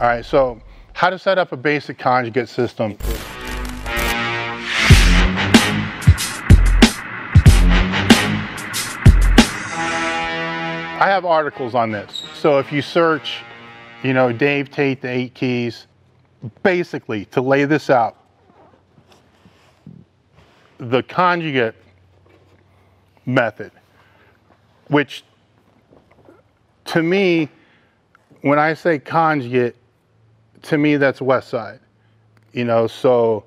All right, so how to set up a basic conjugate system. I have articles on this. So if you search, you know, Dave Tate, the eight keys, basically to lay this out, the conjugate method, which to me, when I say conjugate, to me that's West Side. You know, so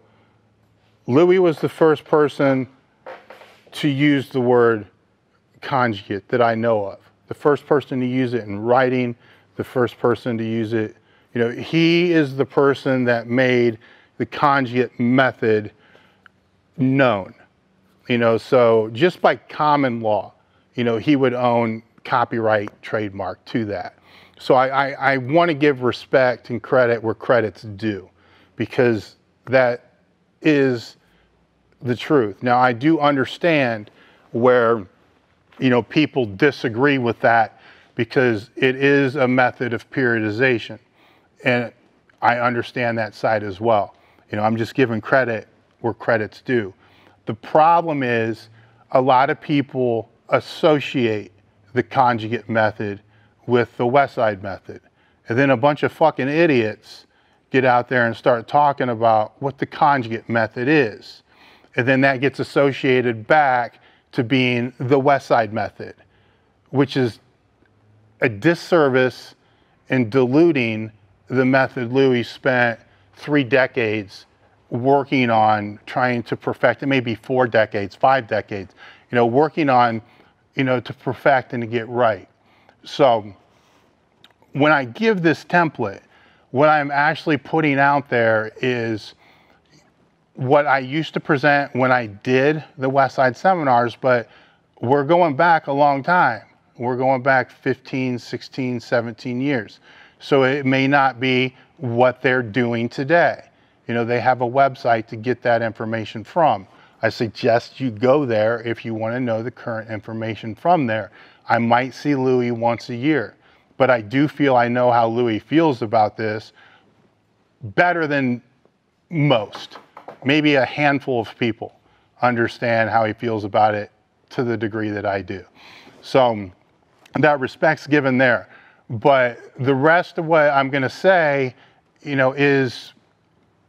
Louis was the first person to use the word conjugate that I know of. The first person to use it in writing, the first person to use it. You know, he is the person that made the conjugate method known. You know, so just by common law, you know, he would own copyright trademark to that. So I, I, I want to give respect and credit where credit's due because that is the truth. Now I do understand where you know people disagree with that because it is a method of periodization and I understand that side as well. You know, I'm just giving credit where credit's due. The problem is a lot of people associate the conjugate method with the West Side method. And then a bunch of fucking idiots get out there and start talking about what the conjugate method is. And then that gets associated back to being the West Side method, which is a disservice in diluting the method Louis spent three decades working on trying to perfect it, maybe four decades, five decades, you know, working on, you know, to perfect and to get right. So when I give this template, what I'm actually putting out there is what I used to present when I did the West Side seminars, but we're going back a long time. We're going back 15, 16, 17 years. So it may not be what they're doing today. You know, they have a website to get that information from. I suggest you go there if you want to know the current information from there. I might see Louis once a year, but I do feel I know how Louis feels about this better than most. Maybe a handful of people understand how he feels about it to the degree that I do. So that respect's given there. But the rest of what I'm going to say, you know, is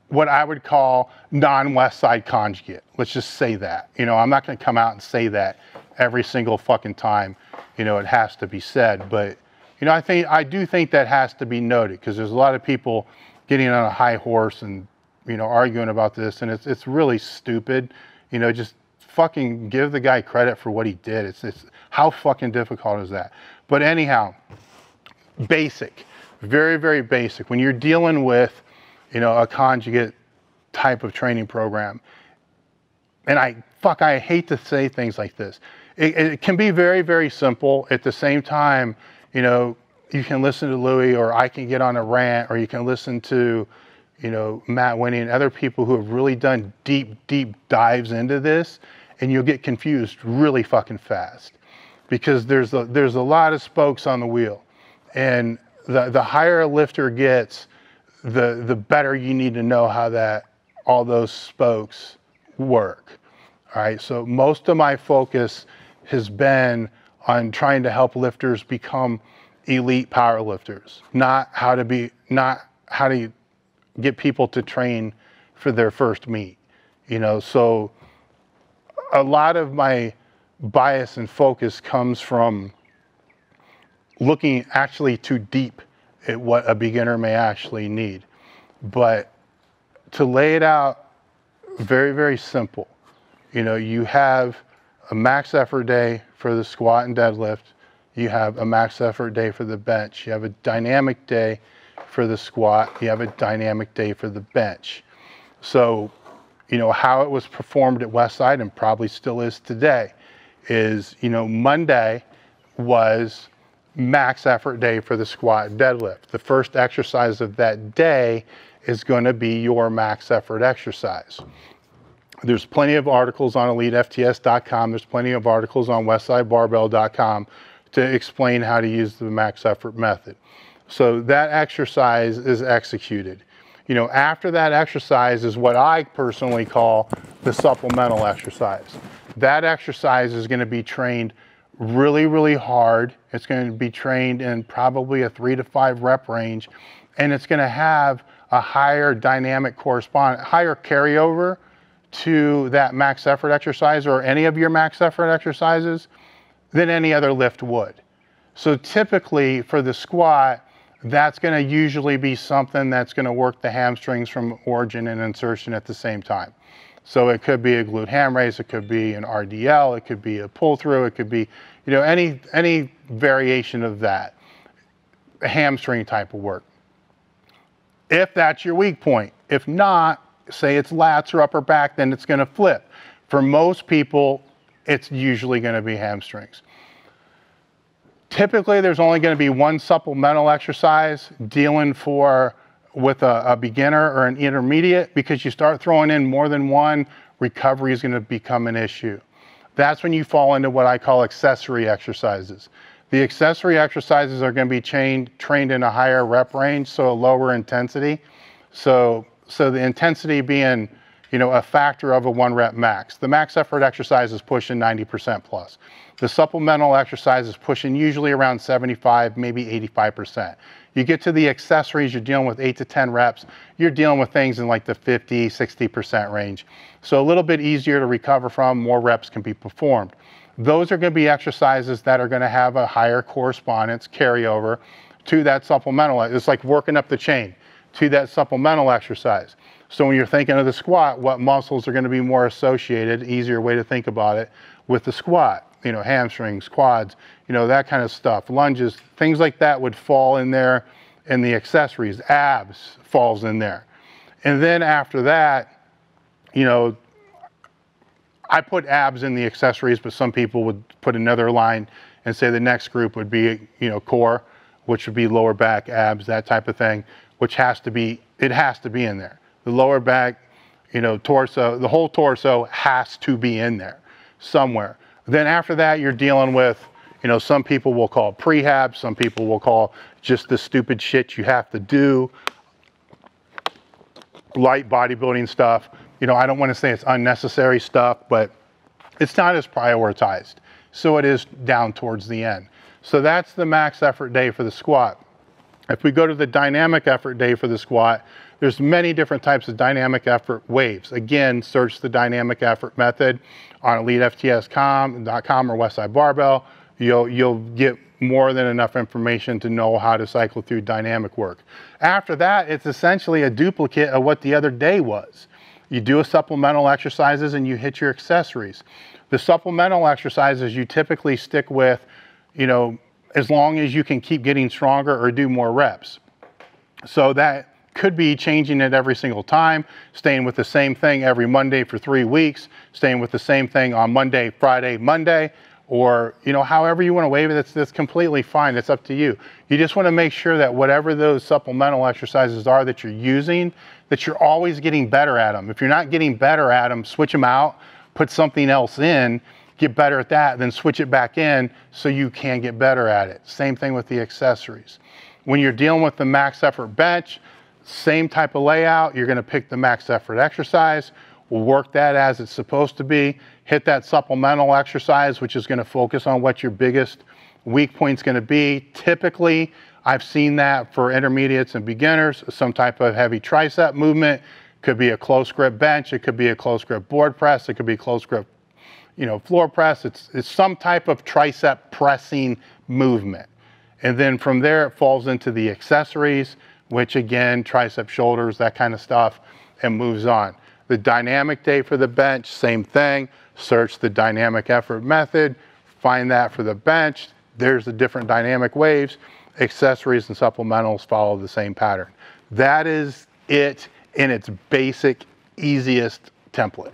what I would call non-West Side conjugate. Let's just say that. You know, I'm not going to come out and say that every single fucking time. You know, it has to be said. But you know, I think I do think that has to be noted because there's a lot of people getting on a high horse and you know arguing about this, and it's it's really stupid. You know, just fucking give the guy credit for what he did. It's it's how fucking difficult is that? But anyhow, basic, very very basic. When you're dealing with you know, a conjugate type of training program. And I, fuck, I hate to say things like this. It, it, can be very, very simple. At the same time, you know, you can listen to Louis or I can get on a rant or you can listen to, you know, Matt Wenning and other people who have really done deep, deep dives into this and you'll get confused really fucking fast because there's a, there's a lot of spokes on the wheel. And the, the higher a lifter gets, the the better you need to know how that all those spokes work. All right. So most of my focus has been on trying to help lifters become elite power lifters, not how to be not how to get people to train for their first meet. You know, so a lot of my bias and focus comes from looking actually too deep at what a beginner may actually need. But to lay it out very, very simple, you know, you have a max effort day for the squat and deadlift. You have a max effort day for the bench. You have a dynamic day for the squat. You have a dynamic day for the bench. So, you know, how it was performed at Westside and probably still is today is, you know, Monday was max effort day for the squat deadlift. The first exercise of that day is going to be your max effort exercise. There's plenty of articles on elitefts.com. There's plenty of articles on westsidebarbell.com to explain how to use the max effort method. So that exercise is executed. You know, after that exercise is what I personally call the supplemental exercise. That exercise is going to be trained really, really hard. It's going to be trained in probably a three to five rep range, and it's going to have a higher dynamic correspond, higher carryover to that max effort exercise or any of your max effort exercises than any other lift would. So typically for the squat, that's going to usually be something that's going to work the hamstrings from origin and insertion at the same time. So it could be a glute ham raise, it could be an RDL, it could be a pull through, it could be, you know, any any variation of that, hamstring type of work. If that's your weak point. If not, say it's lats or upper back, then it's going to flip. For most people, it's usually going to be hamstrings. Typically, there's only going to be one supplemental exercise dealing for with a, a, beginner or an intermediate because you start throwing in more than one, recovery is going to become an issue. That's when you fall into what I call accessory exercises. The accessory exercises are going to be trained, trained in a higher rep range, so a lower intensity. So so the intensity being, you know, a factor of a one rep max. The max effort exercise is pushing 90% plus. The supplemental exercise is pushing usually around 75, maybe 85%. You get to the accessories, you're dealing with eight to 10 reps, you're dealing with things in like the 50, 60% range. So a little bit easier to recover from, more reps can be performed. Those are gonna be exercises that are gonna have a higher correspondence carryover to that supplemental. It's like working up the chain to that supplemental exercise. So when you're thinking of the squat, what muscles are going to be more associated, easier way to think about it, with the squat? You know, hamstrings, quads, you know, that kind of stuff. Lunges, things like that would fall in there. And the accessories, abs falls in there. And then after that, you know, I put abs in the accessories, but some people would put another line and say the next group would be, you know, core, which would be lower back, abs, that type of thing which has to be, it has to be in there. The lower back, you know, torso, the whole torso has to be in there somewhere. Then after that, you're dealing with, you know, some people will call prehab, some people will call just the stupid shit you have to do, light bodybuilding stuff. You know, I don't want to say it's unnecessary stuff, but it's not as prioritized. So it is down towards the end. So that's the max effort day for the squat. If we go to the dynamic effort day for the squat, there's many different types of dynamic effort waves. Again, search the dynamic effort method on eliteFTS.com or Westside Barbell. You'll, you'll get more than enough information to know how to cycle through dynamic work. After that, it's essentially a duplicate of what the other day was. You do a supplemental exercises and you hit your accessories. The supplemental exercises you typically stick with, you know, as long as you can keep getting stronger or do more reps. So that could be changing it every single time, staying with the same thing every Monday for three weeks, staying with the same thing on Monday, Friday, Monday, or you know, however you want to wave it, that's, that's completely fine. That's up to you. You just want to make sure that whatever those supplemental exercises are that you're using, that you're always getting better at them. If you're not getting better at them, switch them out, put something else in, get better at that, then switch it back in so you can get better at it. Same thing with the accessories. When you're dealing with the max effort bench, same type of layout, you're gonna pick the max effort exercise, we'll work that as it's supposed to be, hit that supplemental exercise, which is gonna focus on what your biggest weak point's gonna be. Typically, I've seen that for intermediates and beginners, some type of heavy tricep movement, could be a close grip bench, it could be a close grip board press, it could be close grip you know, floor press. It's, it's some type of tricep pressing movement. And then from there, it falls into the accessories, which again, tricep shoulders, that kind of stuff, and moves on. The dynamic day for the bench, same thing. Search the dynamic effort method, find that for the bench. There's the different dynamic waves. Accessories and supplementals follow the same pattern. That is it in its basic, easiest template.